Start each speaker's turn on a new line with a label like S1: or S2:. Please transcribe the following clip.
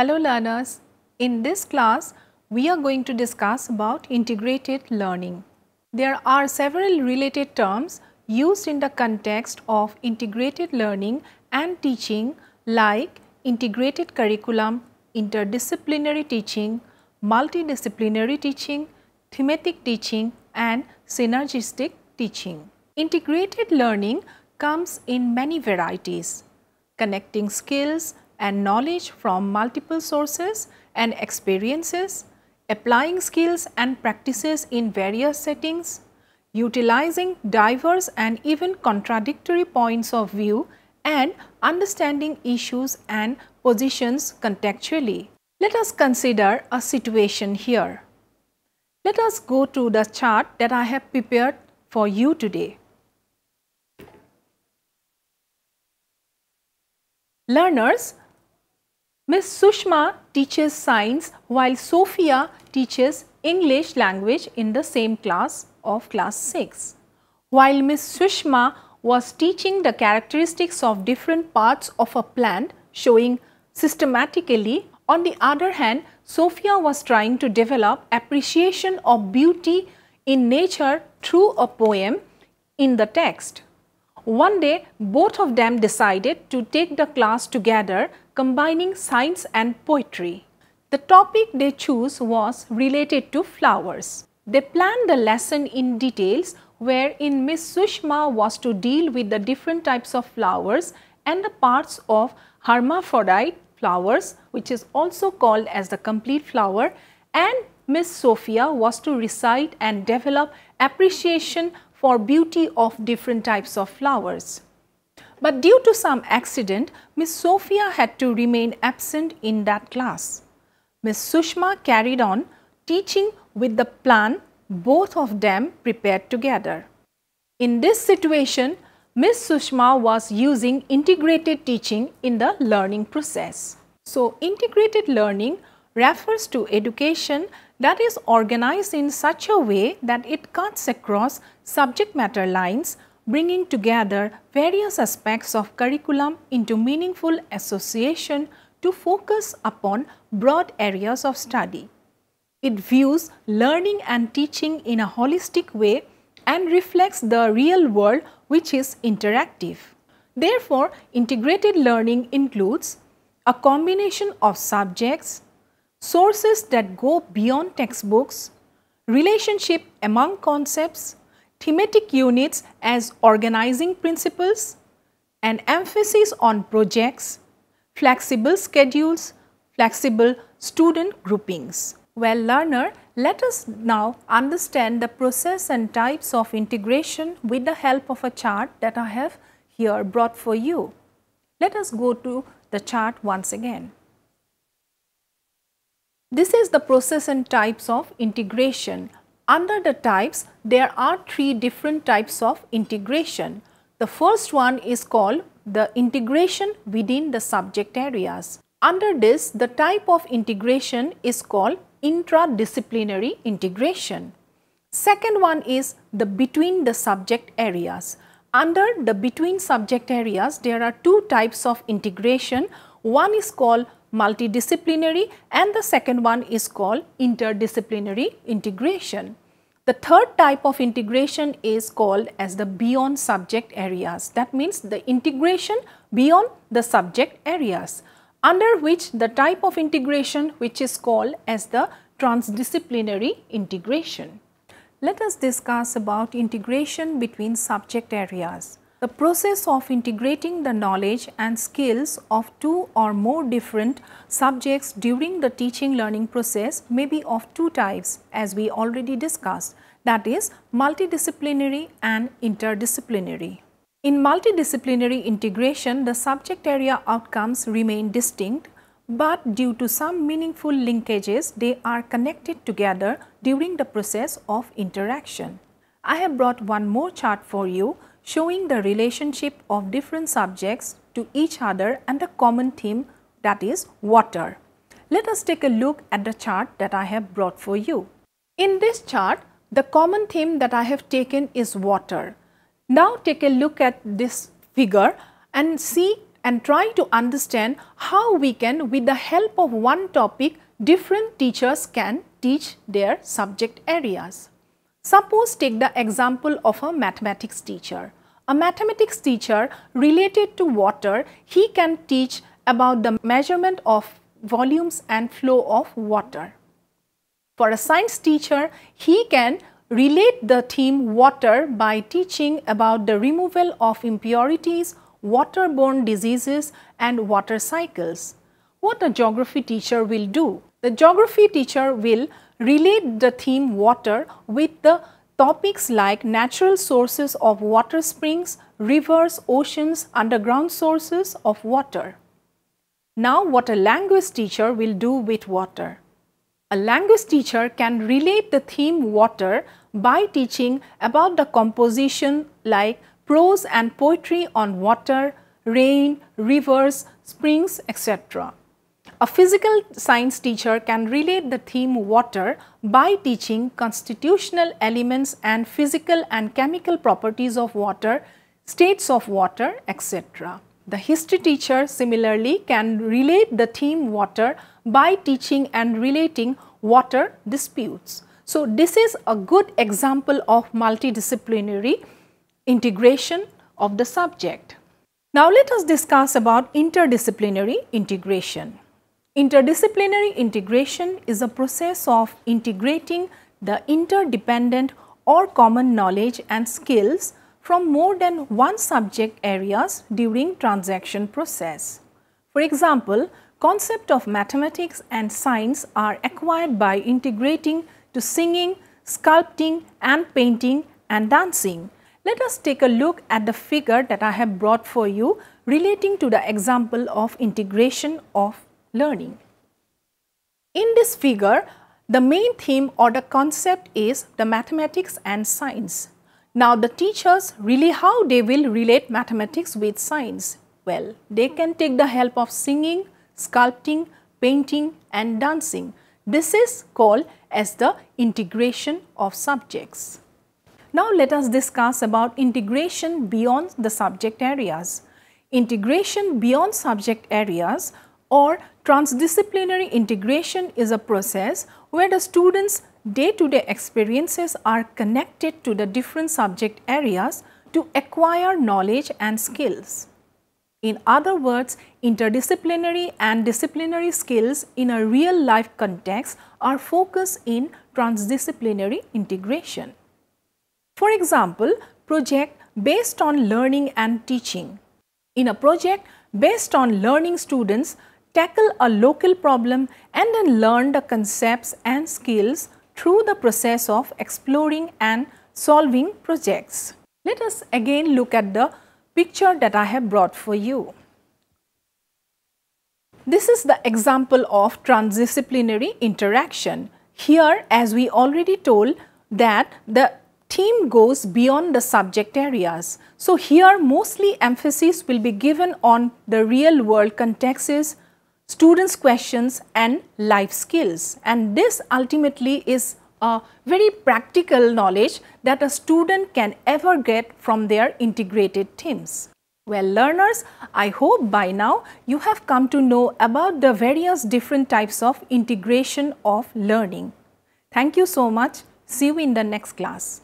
S1: Hello learners, in this class we are going to discuss about integrated learning. There are several related terms used in the context of integrated learning and teaching like integrated curriculum, interdisciplinary teaching, multidisciplinary teaching, thematic teaching and synergistic teaching. Integrated learning comes in many varieties, connecting skills and knowledge from multiple sources and experiences, applying skills and practices in various settings, utilizing diverse and even contradictory points of view and understanding issues and positions contextually. Let us consider a situation here. Let us go to the chart that I have prepared for you today. Learners, Ms. Sushma teaches science while Sophia teaches English language in the same class of class 6. While Miss Sushma was teaching the characteristics of different parts of a plant showing systematically, on the other hand, Sophia was trying to develop appreciation of beauty in nature through a poem in the text. One day, both of them decided to take the class together combining science and poetry. The topic they chose was related to flowers. They planned the lesson in details wherein Miss Sushma was to deal with the different types of flowers and the parts of hermaphrodite flowers which is also called as the complete flower and Miss Sophia was to recite and develop appreciation for beauty of different types of flowers. But due to some accident, Miss Sophia had to remain absent in that class. Miss Sushma carried on teaching with the plan both of them prepared together. In this situation, Miss Sushma was using integrated teaching in the learning process. So, integrated learning refers to education that is organized in such a way that it cuts across subject matter lines bringing together various aspects of curriculum into meaningful association to focus upon broad areas of study. It views learning and teaching in a holistic way and reflects the real world which is interactive. Therefore, integrated learning includes a combination of subjects, sources that go beyond textbooks, relationship among concepts, thematic units as organizing principles, an emphasis on projects, flexible schedules, flexible student groupings. Well learner, let us now understand the process and types of integration with the help of a chart that I have here brought for you. Let us go to the chart once again. This is the process and types of integration under the types, there are three different types of integration. The first one is called the integration within the subject areas. Under this, the type of integration is called intradisciplinary integration. Second one is the between the subject areas. Under the between subject areas, there are two types of integration. One is called multidisciplinary and the second one is called interdisciplinary integration. The third type of integration is called as the beyond subject areas. That means the integration beyond the subject areas under which the type of integration which is called as the transdisciplinary integration. Let us discuss about integration between subject areas. The process of integrating the knowledge and skills of two or more different subjects during the teaching learning process may be of two types as we already discussed that is multidisciplinary and interdisciplinary. In multidisciplinary integration, the subject area outcomes remain distinct, but due to some meaningful linkages, they are connected together during the process of interaction. I have brought one more chart for you showing the relationship of different subjects to each other and the common theme that is water. Let us take a look at the chart that I have brought for you. In this chart, the common theme that I have taken is water. Now take a look at this figure and see and try to understand how we can with the help of one topic different teachers can teach their subject areas. Suppose take the example of a mathematics teacher. A mathematics teacher related to water, he can teach about the measurement of volumes and flow of water. For a science teacher, he can relate the theme water by teaching about the removal of impurities, waterborne diseases and water cycles. What a geography teacher will do? The geography teacher will relate the theme water with the topics like natural sources of water springs, rivers, oceans, underground sources of water. Now what a language teacher will do with water? A language teacher can relate the theme water by teaching about the composition like prose and poetry on water, rain, rivers, springs, etc. A physical science teacher can relate the theme water by teaching constitutional elements and physical and chemical properties of water, states of water, etc. The history teacher similarly can relate the theme water by teaching and relating water disputes. So, this is a good example of multidisciplinary integration of the subject. Now, let us discuss about interdisciplinary integration. Interdisciplinary integration is a process of integrating the interdependent or common knowledge and skills from more than one subject areas during transaction process. For example, concept of mathematics and science are acquired by integrating to singing, sculpting and painting and dancing. Let us take a look at the figure that I have brought for you relating to the example of integration of learning. In this figure, the main theme or the concept is the mathematics and science. Now the teachers really how they will relate mathematics with science? Well, they can take the help of singing, sculpting, painting and dancing. This is called as the integration of subjects. Now let us discuss about integration beyond the subject areas. Integration beyond subject areas or transdisciplinary integration is a process where the students day-to-day -day experiences are connected to the different subject areas to acquire knowledge and skills. In other words, interdisciplinary and disciplinary skills in a real life context are focused in transdisciplinary integration. For example, project based on learning and teaching. In a project based on learning students tackle a local problem and then learn the concepts and skills through the process of exploring and solving projects. Let us again look at the picture that I have brought for you. This is the example of transdisciplinary interaction. Here as we already told that the theme goes beyond the subject areas. So here mostly emphasis will be given on the real world contexts, students questions and life skills and this ultimately is a very practical knowledge that a student can ever get from their integrated teams. Well learners, I hope by now you have come to know about the various different types of integration of learning. Thank you so much. See you in the next class.